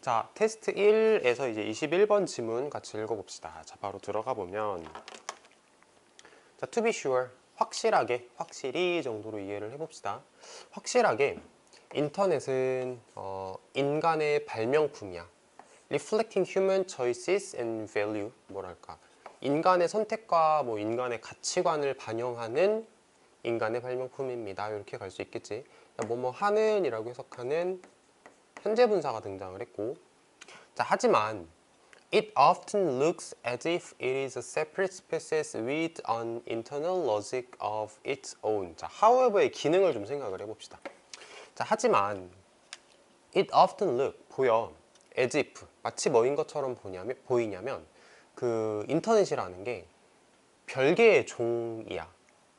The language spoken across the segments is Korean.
자, 테스트 1에서 이제 21번 지문 같이 읽어봅시다. 자, 바로 들어가 보면 자, to be sure 확실하게 확실히 정도로 이해를 해봅시다. 확실하게 인터넷은 어, 인간의 발명품이야. reflecting human choices and value 뭐랄까 인간의 선택과 뭐 인간의 가치관을 반영하는 인간의 발명품입니다. 이렇게 갈 수 있겠지. 뭐뭐 하는이라고 해석하는 현재 분사가 등장을 했고 자 하지만 It often looks as if it is a separate species with an internal logic of its own. 자, however의 기능을 좀 생각을 해봅시다. 자, 하지만 it often look 보여 as if 마치 뭐인 것처럼 보냐면 보이냐면 그 인터넷이라는 게 별개의 종이야.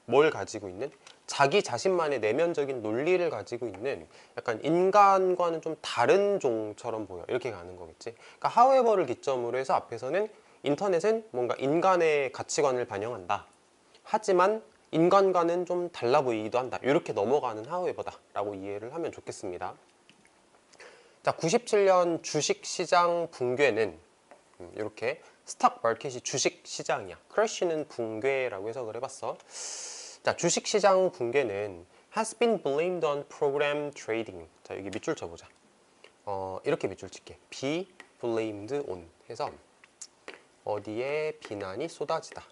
뭘 가지고 있는 자기 자신만의 내면적인 논리를 가지고 있는 약간 인간과는 좀 다른 종처럼 보여. 이렇게 가는 거겠지. 그러니까 하웨버를 기점으로 해서 앞에서는 인터넷은 뭔가 인간의 가치관을 반영한다. 하지만 인간과는 좀 달라 보이기도 한다. 이렇게 넘어가는 하웨버다 라고 이해를 하면 좋겠습니다. 자 97년 주식시장 붕괴는 음, 이렇게 스탁 마켓이 주식시장이야. 크래쉬는 붕괴라고 해석을 해봤어 자, 주식시장 붕괴는 has been blamed on program trading. 자, 여기 밑줄 쳐보자. 어, 이렇게 밑줄 칠게. be blamed on 해서 어디에 비난이 쏟아지다.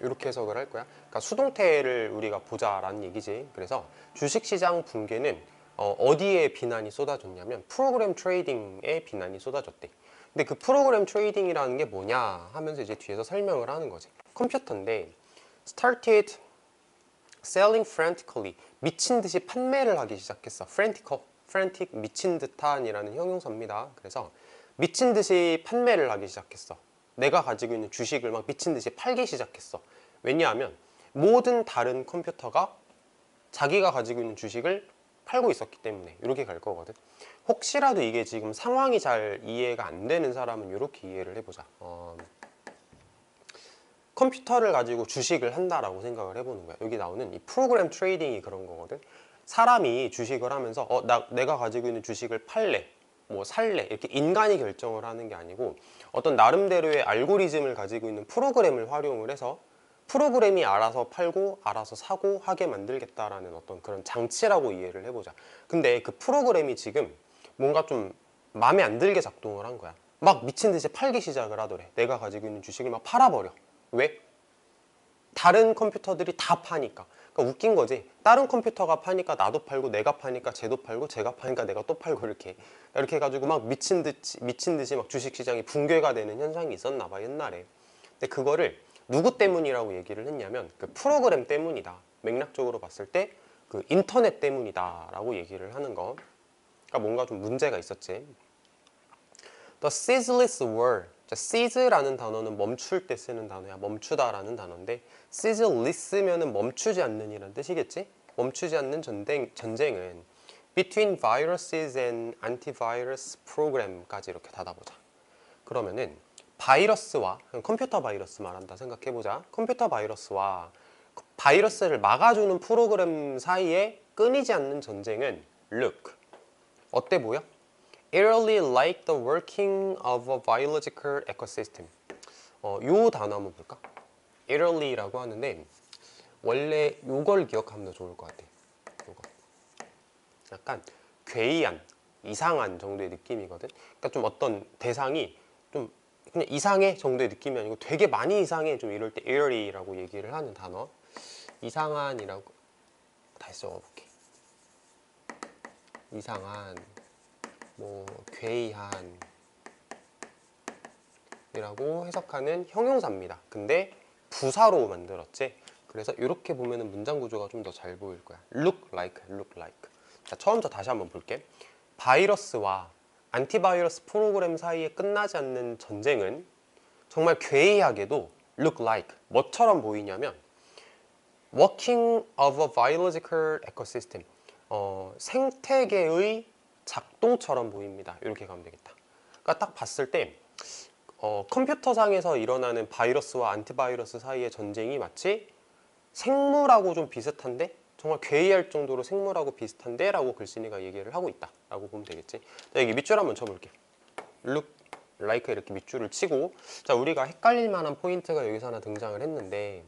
이렇게 해석을 할 거야. 그러니까 수동태를 우리가 보자라는 얘기지. 그래서 주식시장 붕괴는 어, 디에 비난이 쏟아졌냐면 프로그램 트레이딩에 비난이 쏟아졌대. 근데 그 프로그램 trading이라는 게 뭐냐 하면서 이제 뒤에서 설명을 하는 거지. 컴퓨터인데 started selling frantically 미친 듯이 판매를 하기 시작했어. frantical, frantic 미친 듯한이라는 형용사입니다. 그래서 미친 듯이 판매를 하기 시작했어. 내가 가지고 있는 주식을 막 미친 듯이 팔기 시작했어. 왜냐하면 모든 다른 컴퓨터가 자기가 가지고 있는 주식을 팔고 있었기 때문에 이렇게 갈 거거든. 혹시라도 이게 지금 상황이 잘 이해가 안 되는 사람은 이렇게 이해를 해보자. 어, 컴퓨터를 가지고 주식을 한다라고 생각을 해보는 거야. 여기 나오는 이 프로그램 trading이 그런 거거든. 사람이 주식을 하면서 어, 나, 내가 가지고 있는 주식을 팔래, 뭐 살래 이렇게 인간이 결정을 하는 게 아니고 어떤 나름대로의 알고리즘을 가지고 있는 프로그램을 활용을 해서 프로그램이 알아서 팔고 알아서 사고 하게 만들겠다라는 어떤 그런 장치라고 이해를 해보자. 근데 그 프로그램이 지금 뭔가 좀 마음에 안 들게 작동을 한 거야. 막 미친 듯이 팔기 시작을 하더래. 내가 가지고 있는 주식을 막 팔아버려. 왜? 다른 컴퓨터들이 다 파니까. 그러니까 웃긴 거지. 다른 컴퓨터가 파니까 나도 팔고 내가 파니까 쟤도 팔고 제가 파니까 내가 또 팔고 이렇게 이렇게 해가지고 막 미친 듯이 미친 듯이 막 주식 시장이 붕괴가 되는 현상이 있었나 봐 옛날에. 근데 그거를 누구 때문이라고 얘기를 했냐면 그 프로그램 때문이다. 맥락적으로 봤을 때 그 인터넷 때문이다 라고 얘기를 하는 거. 그러니까 뭔가 좀 문제가 있었지. The ceaseless war. 자, cease라는 단어는 멈출 때 쓰는 단어야. 멈추다 라는 단어인데 ceaseless면은 멈추지 않는 이란 뜻이겠지? 멈추지 않는 전쟁, 전쟁은 between viruses and antivirus program까지 이렇게 닫아보자. 그러면은 바이러스와 컴퓨터 바이러스 말한다 생각해보자. 컴퓨터 바이러스와 바이러스를 막아주는 프로그램 사이에 끊이지 않는 전쟁은 look 어때 보여? eerily like the working of a biological ecosystem. 어, 요 단어 한번 볼까? eerly라고 하는데 원래 요걸 기억하면 더 좋을 것 같아. 요거. 약간 괴이한, 이상한 정도의 느낌이거든. 그러니까 좀 어떤 대상이 좀 그냥 이상해 정도의 느낌이 아니고 되게 많이 이상해 좀 이럴 때 eerly라고 얘기를 하는 단어. 이상한이라고 다시 써볼게. 이상한 뭐 괴이한 이라고 해석하는 형용사입니다. 근데 부사로 만들었지. 그래서 이렇게 보면은 문장 구조가 좀 더 잘 보일 거야. look like, look like. 자, 처음부터 다시 한번 볼게. 바이러스와 안티바이러스 프로그램 사이에 끝나지 않는 전쟁은 정말 괴이하게도 look like 뭐처럼 보이냐면 working of a biological ecosystem 어, 생태계의 작동처럼 보입니다. 이렇게 가면 되겠다. 그러니까 딱 봤을 때 어, 컴퓨터상에서 일어나는 바이러스와 안티바이러스 사이의 전쟁이 마치 생물하고 좀 비슷한데 정말 괴이할 정도로 생물하고 비슷한데? 라고 글쓴이가 얘기를 하고 있다. 라고 보면 되겠지. 자 여기 밑줄 한번 쳐볼게. Look 이렇게 밑줄을 치고. 자 우리가 헷갈릴 만한 포인트가 여기서 하나 등장을 했는데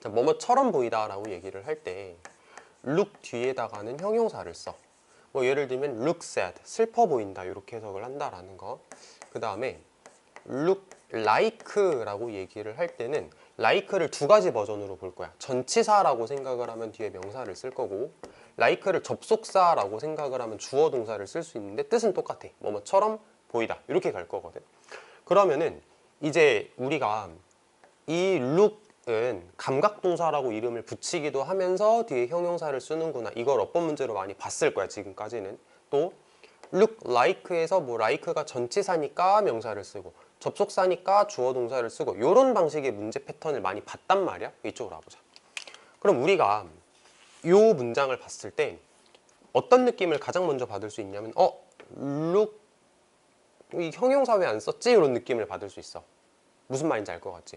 자, 뭐뭐처럼 보이다 라고 얘기를 할 때 look 뒤에다가는 형용사를 써. 뭐 예를 들면 look sad, 슬퍼 보인다 이렇게 해석을 한다라는 거. 그 다음에 look like라고 얘기를 할 때는 like를 두 가지 버전으로 볼 거야. 전치사라고 생각을 하면 뒤에 명사를 쓸 거고 like를 접속사라고 생각을 하면 주어 동사를 쓸 수 있는데 뜻은 똑같아. 뭐뭐처럼 보이다 이렇게 갈 거거든. 그러면은 이제 우리가 이 look은 감각동사라고 이름을 붙이기도 하면서 뒤에 형용사를 쓰는구나. 이걸 어법 문제로 많이 봤을 거야 지금까지는. 또 look like에서 뭐 like가 전치사니까 명사를 쓰고 접속사니까 주어 동사를 쓰고 이런 방식의 문제 패턴을 많이 봤단 말이야. 이쪽으로 와보자. 그럼 우리가 이 문장을 봤을 때 어떤 느낌을 가장 먼저 받을 수 있냐면 어 look 이 형용사 왜 안 썼지? 이런 느낌을 받을 수 있어. 무슨 말인지 알 것 같지?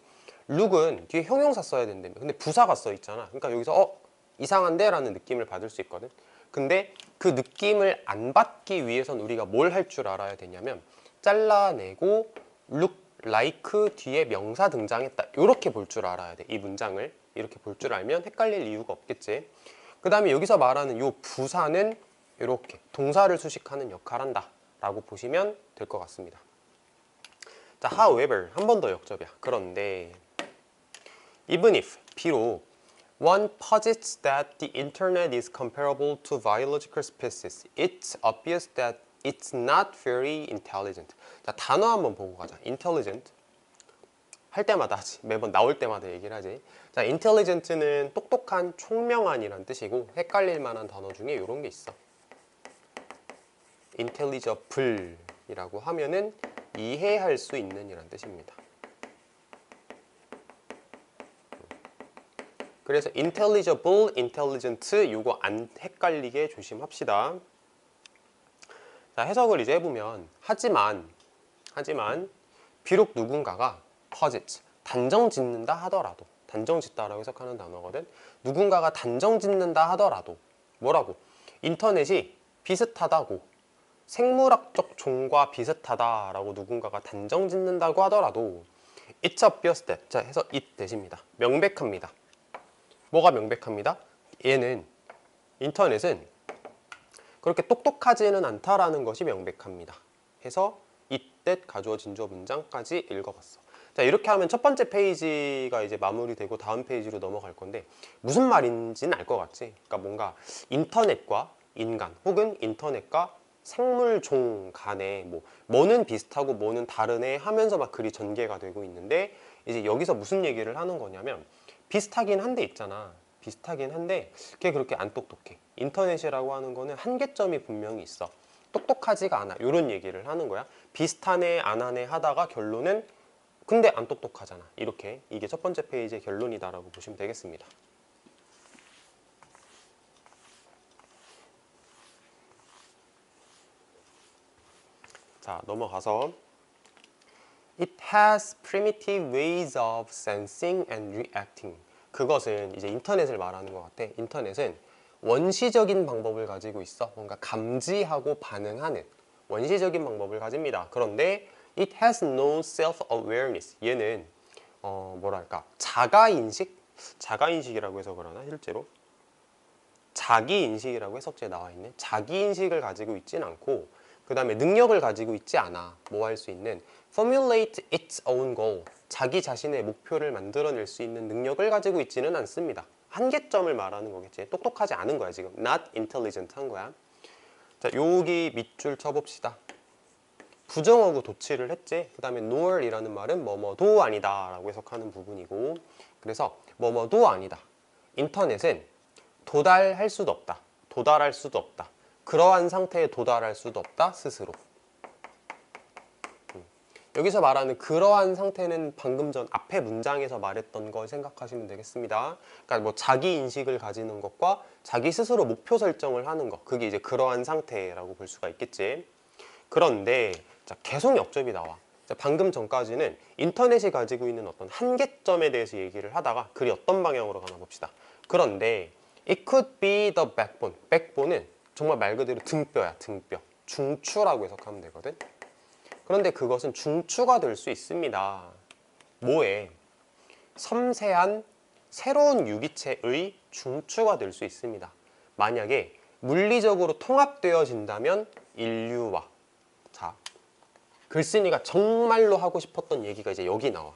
look은 뒤에 형용사 써야 된다며. 근데 부사가 써 있잖아. 그러니까 여기서 어 이상한데? 라는 느낌을 받을 수 있거든. 근데 그 느낌을 안 받기 위해선 우리가 뭘 할 줄 알아야 되냐면 잘라내고 look like 뒤에 명사 등장했다. 이렇게 볼 줄 알아야 돼. 이 문장을 이렇게 볼 줄 알면 헷갈릴 이유가 없겠지. 그 다음에 여기서 말하는 이 부사는 이렇게 동사를 수식하는 역할을 한다. 라고 보시면 될 것 같습니다. 자, however 한 번 더 역접이야. 그런데 even if 비록 one posits that the internet is comparable to biological species, it's obvious that it's not very intelligent. 자, 단어 한번 보고 가자. intelligent 할 때마다 하지. 매번 나올 때마다 얘기를 하지. 자, intelligent는 똑똑한, 총명한이란 뜻이고 헷갈릴 만한 단어 중에 이런 게 있어. intelligible이라고 하면은 이해할 수 있는 이란 뜻입니다. 그래서 intelligible, intelligent 요거 안 헷갈리게 조심합시다. 자, 해석을 이제 해보면 하지만 하지만 비록 누군가가 posit 단정 짓는다 하더라도 단정 짓다라고 해석하는 단어거든. 누군가가 단정 짓는다 하더라도 뭐라고? 인터넷이 비슷하다고 생물학적 종과 비슷하다라고 누군가가 단정 짓는다고 하더라도 it's obvious that 자 해서 it 대십니다. 명백합니다. 뭐가 명백합니다? 얘는 인터넷은 그렇게 똑똑하지는 않다라는 것이 명백합니다. 해서 이때 가주어진 주어 문장까지 읽어봤어. 자 이렇게 하면 첫 번째 페이지가 이제 마무리되고 다음 페이지로 넘어갈 건데 무슨 말인지는 알 것 같지? 그러니까 뭔가 인터넷과 인간 혹은 인터넷과 생물종 간에 뭐 뭐는 비슷하고 뭐는 다르네 하면서 막 글이 전개가 되고 있는데 이제 여기서 무슨 얘기를 하는 거냐면 비슷하긴 한데 있잖아. 비슷하긴 한데 그게 그렇게 안 똑똑해. 인터넷이라고 하는 거는 한계점이 분명히 있어. 똑똑하지가 않아. 이런 얘기를 하는 거야. 비슷하네 안 하네 하다가 결론은 근데 안 똑똑하잖아. 이렇게 이게 첫 번째 페이지의 결론이다 라고 보시면 되겠습니다. 자 넘어가서 It has primitive ways of sensing and reacting. 그것은 이제 인터넷을 말하는 것 같아. 인터넷은 원시적인 방법을 가지고 있어. 뭔가 감지하고 반응하는 원시적인 방법을 가집니다. 그런데 it has no self-awareness. 얘는 어 뭐랄까 자가인식? 자가인식이라고 해서 그러나 실제로 자기인식이라고 해석지에 나와 있는 자기인식을 가지고 있진 않고 그 다음에 능력을 가지고 있지 않아. 뭐 할 수 있는 formulate its own goal. 자기 자신의 목표를 만들어낼 수 있는 능력을 가지고 있지는 않습니다. 한계점을 말하는 거겠지. 똑똑하지 않은 거야 지금. Not intelligent 한 거야. 자 여기 밑줄 쳐봅시다. 부정어구 도치를 했지. 그 다음에 nor이라는 말은 뭐뭐도 아니다 라고 해석하는 부분이고. 그래서 뭐뭐도 아니다. 인터넷은 도달할 수도 없다. 도달할 수도 없다 그러한 상태에 도달할 수도 없다 스스로. 음. 여기서 말하는 그러한 상태는 방금 전 앞에 문장에서 말했던 걸 생각하시면 되겠습니다. 그러니까 뭐 자기 인식을 가지는 것과 자기 스스로 목표 설정을 하는 것 그게 이제 그러한 상태라고 볼 수가 있겠지. 그런데 자, 계속 역접이 나와. 자, 방금 전까지는 인터넷이 가지고 있는 어떤 한계점에 대해서 얘기를 하다가 글이 어떤 방향으로 가나 봅시다. 그런데 It could be the backbone. backbone은 정말 말 그대로 등뼈야, 등뼈. 중추라고 해석하면 되거든. 그런데 그것은 중추가 될 수 있습니다. 뭐에? 섬세한 새로운 유기체의 중추가 될 수 있습니다. 만약에 물리적으로 통합되어진다면 인류와 자 글쓴이가 정말로 하고 싶었던 얘기가 이제 여기 나와.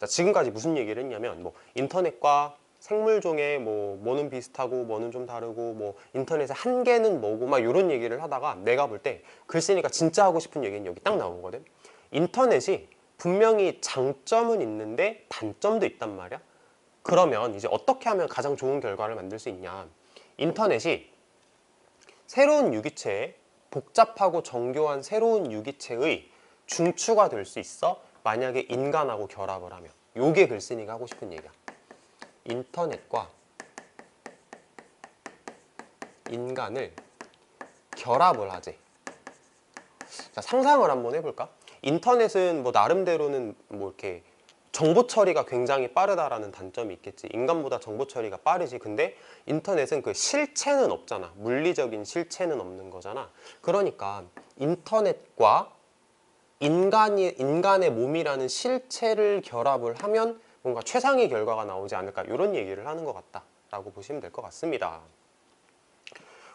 자 지금까지 무슨 얘기를 했냐면 뭐 인터넷과 생물종의 뭐 뭐는 비슷하고 뭐는 좀 다르고 뭐 인터넷의 한계는 뭐고 막 이런 얘기를 하다가 내가 볼 때 글쓴이가 진짜 하고 싶은 얘기는 여기 딱 나오거든. 인터넷이 분명히 장점은 있는데 단점도 있단 말이야. 그러면 이제 어떻게 하면 가장 좋은 결과를 만들 수 있냐? 인터넷이 새로운 유기체에 복잡하고 정교한 새로운 유기체의 중추가 될 수 있어 만약에 인간하고 결합을 하면 요게 글쓴이가 하고 싶은 얘기야 인터넷과 인간을 결합을 하지 자, 상상을 한번 해볼까? 인터넷은 뭐 나름대로는 뭐 이렇게 정보 처리가 굉장히 빠르다라는 단점이 있겠지. 인간보다 정보 처리가 빠르지. 근데 인터넷은 그 실체는 없잖아. 물리적인 실체는 없는 거잖아. 그러니까 인터넷과 인간이 인간의 몸이라는 실체를 결합을 하면 뭔가 최상의 결과가 나오지 않을까 이런 얘기를 하는 것 같다라고 보시면 될 것 같습니다.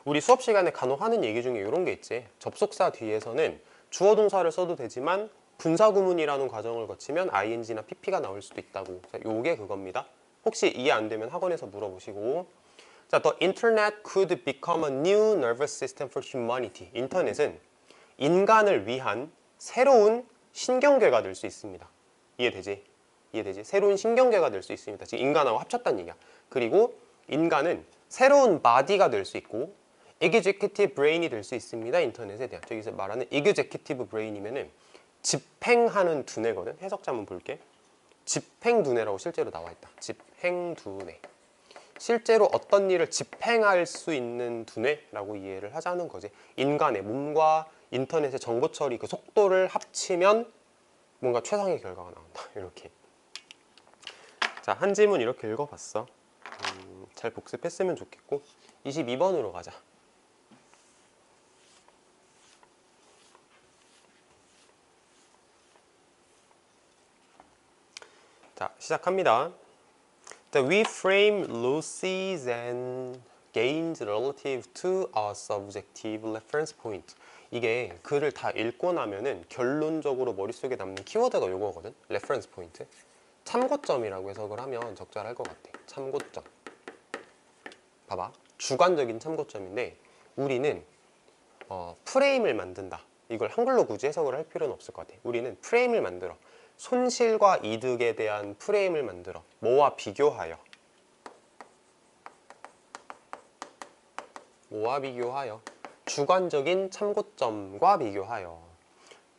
우리 수업 시간에 간혹 하는 얘기 중에 이런 게 있지. 접속사 뒤에서는 주어 동사를 써도 되지만 분사 구문이라는 과정을 거치면 ing나 pp가 나올 수도 있다고. 자, 요게 그겁니다. 혹시 이해 안 되면 학원에서 물어보시고. 자, the internet could become a new nervous system for humanity. 인터넷은 인간을 위한 새로운 신경계가 될 수 있습니다. 이해되지? 이해되지? 새로운 신경계가 될 수 있습니다. 지금 인간하고 합쳤다는 얘기야. 그리고 인간은 새로운 body가 될 수 있고 executive brain이 될 수 있습니다. 인터넷에 대한 저기서 말하는 executive brain이면은 집행하는 두뇌거든. 해석자 한번 볼게. 집행 두뇌라고 실제로 나와 있다. 집행 두뇌. 실제로 어떤 일을 집행할 수 있는 두뇌라고 이해를 하자는 거지. 인간의 몸과 인터넷의 정보 처리 그 속도를 합치면 뭔가 최상의 결과가 나온다. 이렇게. 자, 한 지문 이렇게 읽어봤어. 음, 잘 복습했으면 좋겠고 22번으로 가자. 자, 시작합니다. The we frame losses and gains relative to a subjective reference point. 이게 글을 다 읽고 나면은 결론적으로 머릿속에 남는 키워드가 요거거든. reference point. 참고점이라고 해석을 하면 적절할 것 같아. 참고점. 봐봐. 주관적인 참고점인데 우리는 어, 프레임을 만든다. 이걸 한글로 굳이 해석을 할 필요는 없을 것 같아. 우리는 프레임을 만들어. 손실과 이득에 대한 프레임을 만들어 뭐와 비교하여 뭐와 비교하여 주관적인 참고점과 비교하여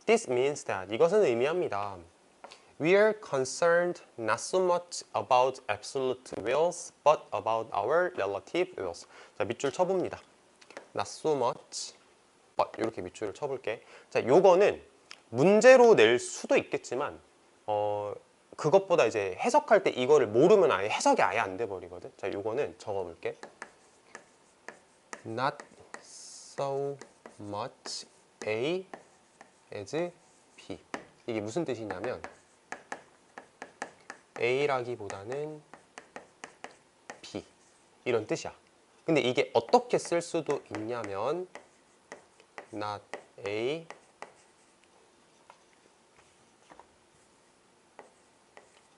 This means that 이것은 의미합니다. We are concerned not so much about absolute wills but about our relative wills. 자, 밑줄 쳐봅니다. Not so much but 이렇게 밑줄을 쳐볼게. 자, 요거는 문제로 낼 수도 있겠지만 어 그것보다 이제 해석할 때 이거를 모르면 아예 해석이 아예 안 돼 버리거든. 자, 요거는 적어 볼게. not so much A as B. 이게 무슨 뜻이냐면 A라기보다는 B. 이런 뜻이야. 근데 이게 어떻게 쓸 수도 있냐면 not A.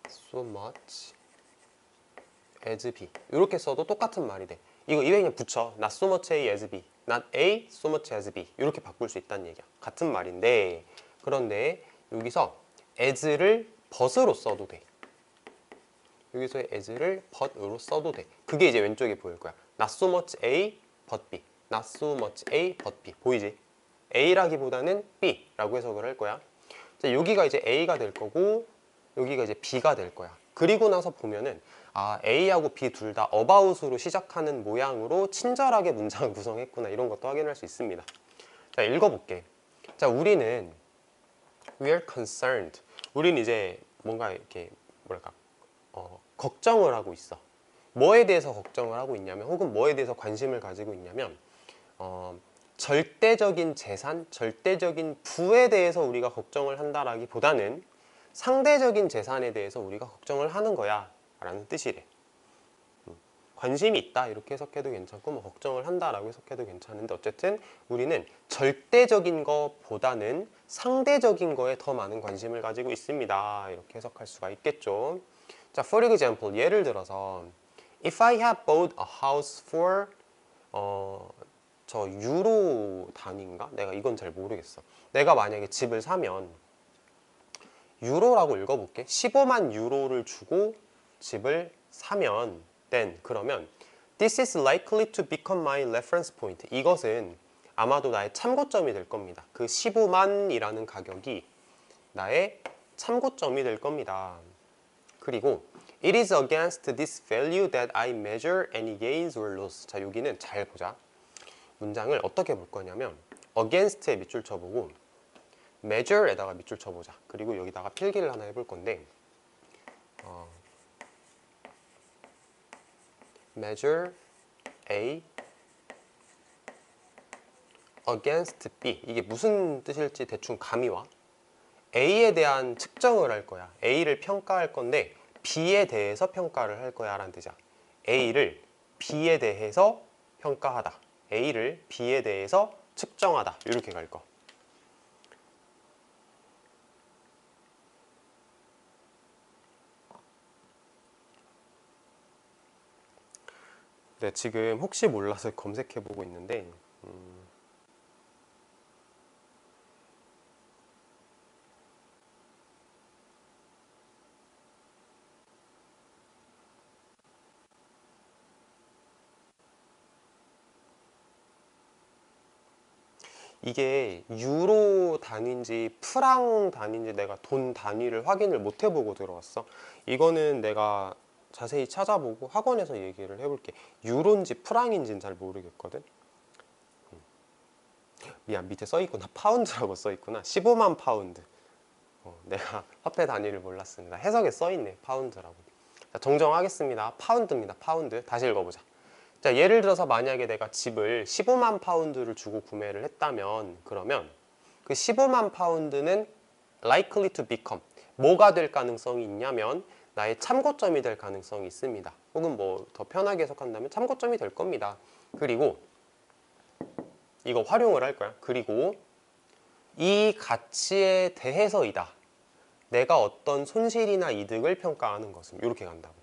so much as B. 이렇게 써도 똑같은 말이 돼. 이거 입에 그냥 붙여. not so much A as B. not A so much as B. 이렇게 바꿀 수 있다는 얘기야. 같은 말인데. 그런데 여기서 as를 but으로 써도 돼 여기서의 as를 but으로 써도 돼 그게 이제 왼쪽에 보일 거야 not so much A but B not so much A but B 보이지? A라기보다는 B라고 해석을 할 거야 자, 여기가 이제 A가 될 거고 여기가 이제 B가 될 거야. 그리고 나서 보면은 아 A하고 B 둘 다 about으로 시작하는 모양으로 친절하게 문장을 구성했구나 이런 것도 확인할 수 있습니다. 자 읽어볼게. 자 우리는 we are concerned. 우리는 이제 뭔가 이렇게 뭐랄까 어, 걱정을 하고 있어. 뭐에 대해서 걱정을 하고 있냐면 혹은 뭐에 대해서 관심을 가지고 있냐면 어, 절대적인 재산, 절대적인 부에 대해서 우리가 걱정을 한다라기보다는 상대적인 재산에 대해서 우리가 걱정을 하는 거야. 라는 뜻이래. 음, 관심이 있다. 이렇게 해석해도 괜찮고 뭐 걱정을 한다라고 해석해도 괜찮은데 어쨌든 우리는 절대적인 것보다는 상대적인 거에 더 많은 관심을 가지고 있습니다. 이렇게 해석할 수가 있겠죠 자 for example 예를 들어서 if I had bought a house for 어, 저 유로 단위인가? 내가 이건 잘 모르겠어. 내가 만약에 집을 사면 유로라고 읽어볼게. 15만 유로를 주고 집을 사면 then 그러면 this is likely to become my reference point. 이것은 아마도 나의 참고점이 될 겁니다. 그 15만이라는 가격이 나의 참고점이 될 겁니다. 그리고 it is against this value that I measure any gains or loss. 자, 여기는 잘 보자. 문장을 어떻게 볼 거냐면 against에 밑줄 쳐보고 measure에다가 밑줄 쳐보자. 그리고 여기다가 필기를 하나 해볼 건데 어, measure A against B 이게 무슨 뜻일지 대충 감이 와. A에 대한 측정을 할 거야. A를 평가할 건데 B에 대해서 평가를 할 거야 라는 뜻이야. A를 B에 대해서 평가하다. A를 B에 대해서 측정하다. 이렇게 갈 거. 네, 지금 혹시 몰라서 검색해 보고 있는데 음, 이게 유로 단위인지 프랑 단위인지 내가 돈 단위를 확인을 못 해보고 들어왔어. 이거는 내가 자세히 찾아보고 학원에서 얘기를 해볼게. 유로인지 프랑인지는 잘 모르겠거든. 음. 미안 밑에 써 있구나 파운드라고 써 있구나 15만 파운드 어, 내가 화폐 단위를 몰랐습니다 해석에 써 있네 파운드라고 자, 정정하겠습니다 파운드입니다 파운드 다시 읽어보자 자, 예를 들어서 만약에 내가 집을 15만 파운드를 주고 구매를 했다면 그러면 그 15만 파운드는 likely to become 뭐가 될 가능성이 있냐면 나의 참고점이 될 가능성이 있습니다. 혹은 뭐 더 편하게 해석한다면 참고점이 될 겁니다. 그리고 이거 활용을 할 거야. 그리고 이 가치에 대해서이다. 내가 어떤 손실이나 이득을 평가하는 것은 이렇게 간다고.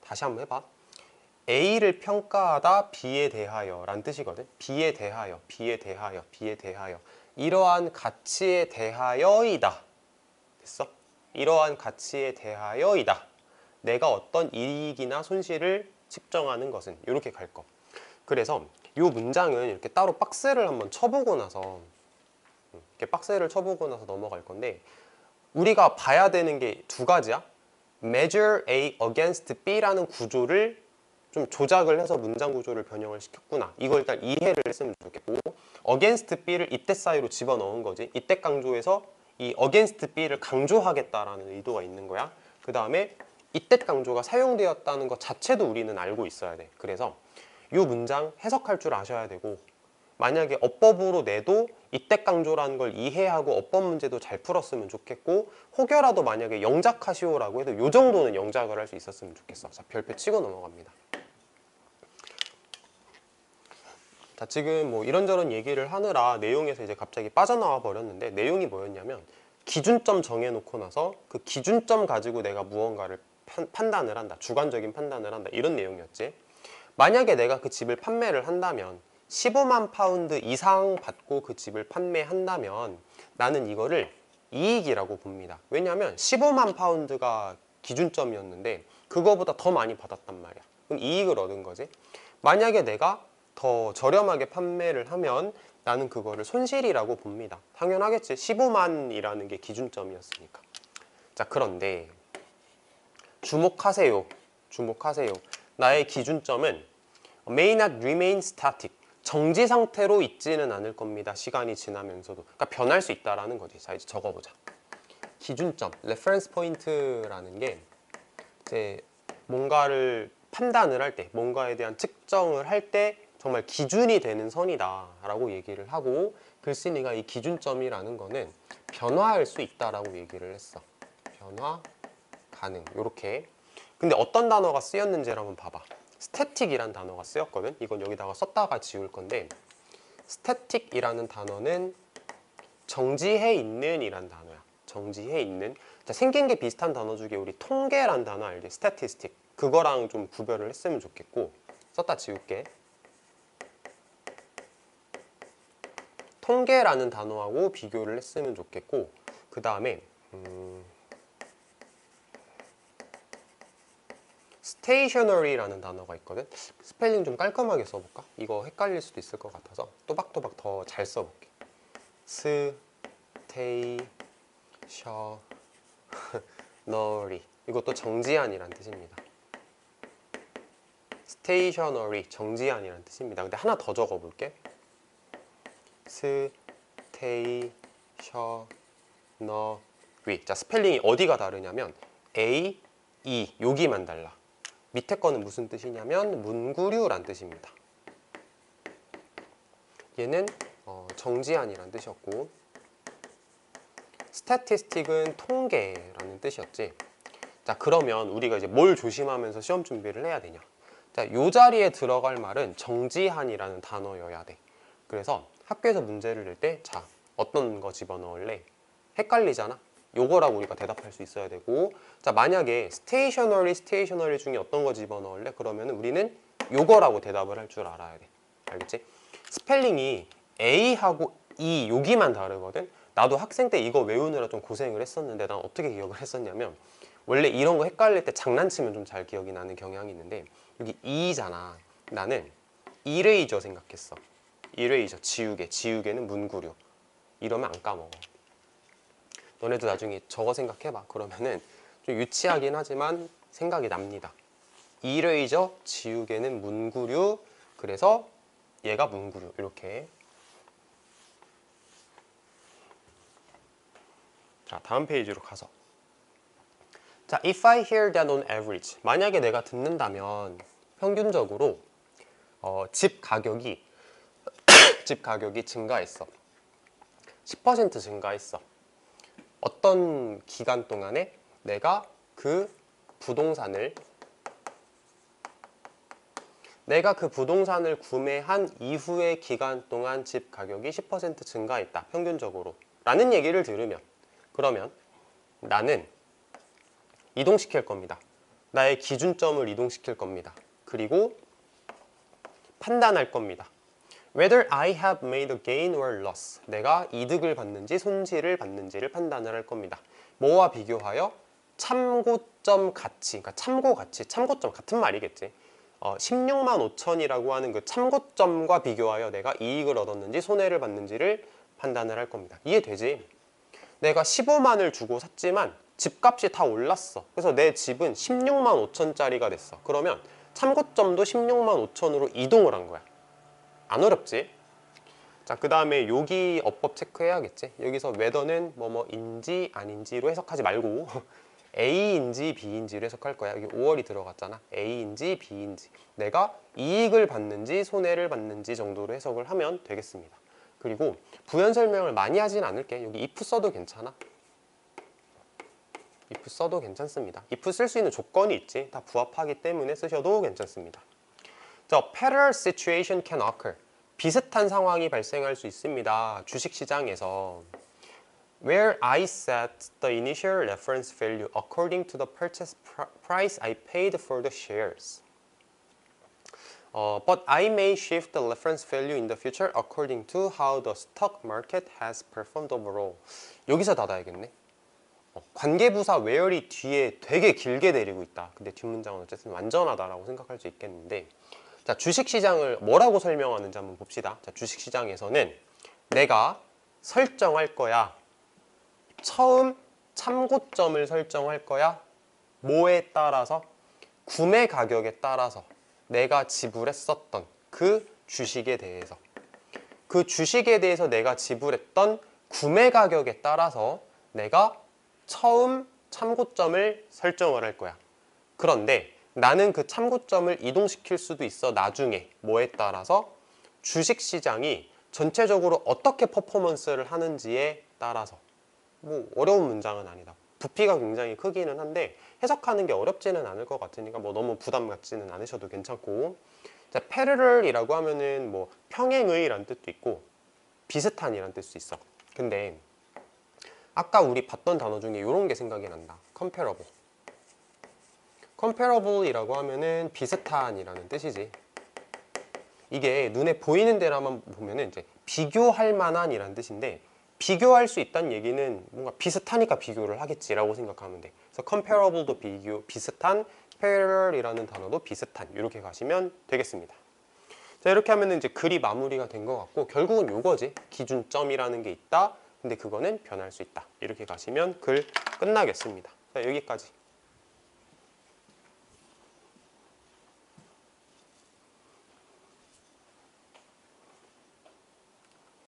다시 한번 해봐. A를 평가하다 B에 대하여 라는 뜻이거든. B에 대하여, B에 대하여, B에 대하여. 이러한 가치에 대하여이다. 됐어? 이러한 가치에 대하여이다. 내가 어떤 이익이나 손실을 측정하는 것은 이렇게 갈 거. 그래서 이 문장은 이렇게 따로 박스를 한번 쳐보고 나서 이렇게 박스를 쳐보고 나서 넘어갈 건데 우리가 봐야 되는 게 두 가지야. Measure A against B라는 구조를 좀 조작을 해서 문장 구조를 변형을 시켰구나. 이걸 일단 이해를 했으면 좋겠고 against B를 이때 사이로 집어넣은 거지. 이때 강조해서 이 against B를 강조하겠다라는 의도가 있는 거야. 그 다음에 이때 강조가 사용되었다는 것 자체도 우리는 알고 있어야 돼. 그래서 이 문장 해석할 줄 아셔야 되고 만약에 어법으로 내도 이때 강조라는 걸 이해하고 어법 문제도 잘 풀었으면 좋겠고 혹여라도 만약에 영작하시오라고 해도 이 정도는 영작을 할 수 있었으면 좋겠어. 자 별표 치고 넘어갑니다. 자 지금 뭐 이런저런 얘기를 하느라 내용에서 이제 갑자기 빠져나와 버렸는데 내용이 뭐였냐면 기준점 정해놓고 나서 그 기준점 가지고 내가 무언가를 판단을 한다. 주관적인 판단을 한다. 이런 내용이었지. 만약에 내가 그 집을 판매를 한다면 15만 파운드 이상 받고 그 집을 판매한다면 나는 이거를 이익이라고 봅니다. 왜냐하면 15만 파운드가 기준점이었는데 그거보다 더 많이 받았단 말이야. 그럼 이익을 얻은 거지. 만약에 내가 더 저렴하게 판매를 하면 나는 그거를 손실이라고 봅니다. 당연하겠지. 15만이라는 게 기준점이었으니까. 자, 그런데 주목하세요. 주목하세요. 나의 기준점은 may not remain static. 정지 상태로 있지는 않을 겁니다. 시간이 지나면서도. 그러니까 변할 수 있다라는 거지. 자, 이제 적어보자. 기준점, reference point라는 게 이제 뭔가를 판단을 할 때, 뭔가에 대한 측정을 할때 정말 기준이 되는 선이다라고 얘기를 하고 글쓴이가 이 기준점이라는 거는 변화할 수 있다라고 얘기를 했어. 변화 가능. 이렇게. 근데 어떤 단어가 쓰였는지를 한번 봐봐. static이란 단어가 쓰였거든. 이건 여기다가 썼다가 지울 건데 static이라는 단어는 정지해 있는 이란 단어야. 정지해 있는. 자, 생긴 게 비슷한 단어 중에 우리 통계란 단어 알지? statistic. 그거랑 좀 구별을 했으면 좋겠고 썼다 지울게. 통계라는 단어하고 비교를 했으면 좋겠고 그 다음에 음, stationary라는 단어가 있거든? 스펠링 좀 깔끔하게 써볼까? 이거 헷갈릴 수도 있을 것 같아서 또박또박 더 잘 써볼게. stationary. 이것도 정지한이란 뜻입니다. stationary 정지한이란 뜻입니다. 근데 하나 더 적어볼게 stationery 자 스펠링이 어디가 다르냐면 A, E. 여기만 달라. 밑에 거는 무슨 뜻이냐면 문구류란 뜻입니다. 얘는 어, 정지한이란 뜻이었고 statistic은 통계라는 뜻이었지. 자 그러면 우리가 이제 뭘 조심하면서 시험 준비를 해야 되냐? 자, 요 자리에 들어갈 말은 정지한이라는 단어여야 돼. 그래서 학교에서 문제를 낼 때 자 어떤 거 집어넣을래? 헷갈리잖아. 요거라고 우리가 대답할 수 있어야 되고 자 만약에 stationary stationery 중에 어떤 거 집어넣을래? 그러면 우리는 요거라고 대답을 할 줄 알아야 돼. 알겠지? 스펠링이 A하고 E 여기만 다르거든. 나도 학생 때 이거 외우느라 좀 고생을 했었는데 난 어떻게 기억을 했었냐면 원래 이런 거 헷갈릴 때 장난치면 좀 잘 기억이 나는 경향이 있는데 여기 E잖아. 나는 이레이저 생각했어. 이레이저 지우개. 지우개는 문구류. 이러면 안 까먹어. 너네도 나중에 저거 생각해봐. 그러면은 좀 유치하긴 하지만 생각이 납니다. 이레이저 지우개는 문구류. 그래서 얘가 문구류. 이렇게. 자 다음 페이지로 가서. 자 if I hear that on average. 만약에 내가 듣는다면 평균적으로 어, 집 가격이 집 가격이 증가했어. 10% 증가했어. 어떤 기간 동안에 내가 그 부동산을 내가 그 부동산을 구매한 이후의 기간 동안 집 가격이 10% 증가했다. 평균적으로. 라는 얘기를 들으면 그러면 나는 이동시킬 겁니다. 나의 기준점을 이동시킬 겁니다. 그리고 판단할 겁니다. Whether I have made a gain or loss. 내가 이득을 받는지 손실을 받는지를 판단을 할 겁니다. 뭐와 비교하여 참고점 가치, 그러니까 참고 가치, 참고점 같은 말이겠지. 어, 16만 5천이라고 하는 그 참고점과 비교하여 내가 이익을 얻었는지 손해를 받는지를 판단을 할 겁니다. 이해되지? 내가 15만을 주고 샀지만 집값이 다 올랐어. 그래서 내 집은 16만 5천짜리가 됐어. 그러면 참고점도 16만 5천으로 이동을 한 거야. 안 어렵지? 자, 그 다음에 여기 어법 체크해야겠지? 여기서 웨더는 뭐뭐인지 아닌지로 해석하지 말고 A인지 B인지로 해석할 거야. 여기 5월이 들어갔잖아. A인지 B인지. 내가 이익을 받는지 손해를 받는지 정도로 해석을 하면 되겠습니다. 그리고 부연 설명을 많이 하진 않을게. 여기 if 써도 괜찮아. if 써도 괜찮습니다. if 쓸 수 있는 조건이 있지. 다 부합하기 때문에 쓰셔도 괜찮습니다. 자, parallel situation can occur. 비슷한 상황이 발생할 수 있습니다. 주식시장에서 where I set the initial reference value according to the purchase price I paid for the shares. Uh, but I may shift the reference value in the future according to how the stock market has performed overall. 여기서 닫아야겠네. 어, 관계부사 where이 뒤에 되게 길게 내리고 있다. 근데 뒷문장은 어쨌든 완전하다라고 생각할 수 있겠는데 자, 주식시장을 뭐라고 설명하는지 한번 봅시다. 자, 주식시장에서는 내가 설정할 거야. 처음 참고점을 설정할 거야. 뭐에 따라서? 구매 가격에 따라서 내가 지불했었던 그 주식에 대해서 그 주식에 대해서 내가 지불했던 구매 가격에 따라서 내가 처음 참고점을 설정을 할 거야. 그런데 나는 그 참고점을 이동시킬 수도 있어 나중에 뭐에 따라서 주식 시장이 전체적으로 어떻게 퍼포먼스를 하는지에 따라서 뭐 어려운 문장은 아니다. 부피가 굉장히 크기는 한데 해석하는 게 어렵지는 않을 것 같으니까 뭐 너무 부담 갖지는 않으셔도 괜찮고 자, parallel이라고 하면은 뭐 평행의란 뜻도 있고 비슷한이란 뜻도 있어. 근데 아까 우리 봤던 단어 중에 이런 게 생각이 난다. comparable. Comparable이라고 하면은 비슷한이라는 뜻이지. 이게 눈에 보이는 데라만 보면은 이제 비교할 만한 이라는 뜻인데 비교할 수 있다는 얘기는 뭔가 비슷하니까 비교를 하겠지라고 생각하면 돼. 그래서 comparable도 비교 비슷한, parallel이라는 단어도 비슷한 이렇게 가시면 되겠습니다. 자 이렇게 하면 이제 글이 마무리가 된 것 같고 결국은 요거지 기준점이라는 게 있다. 근데 그거는 변할 수 있다. 이렇게 가시면 글 끝나겠습니다. 자 여기까지.